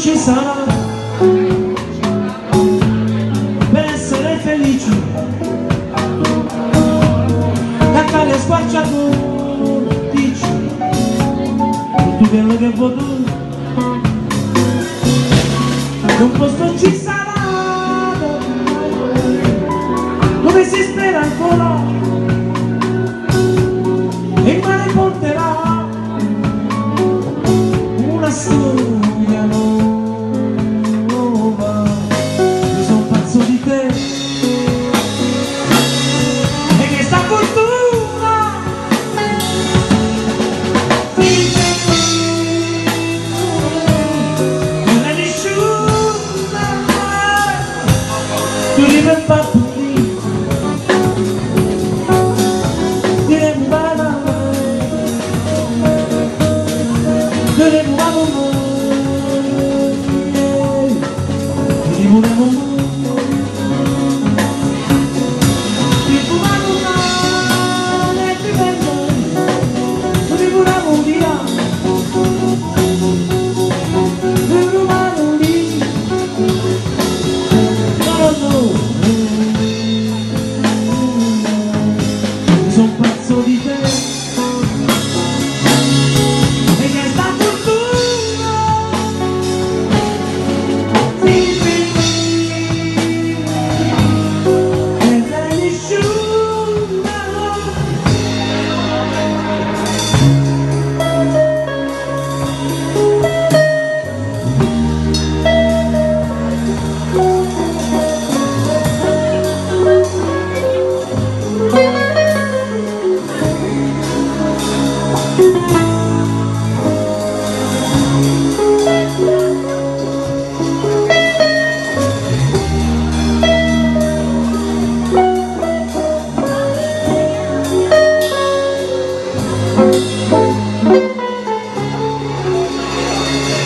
ci sarà per essere felici. Da tale squarciatura dici. Tutto quello che vuoi tu. Che un posto ci sarà. Dove si spera ancora e il mare porterà una storia nuova. Eu live and papo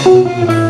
Música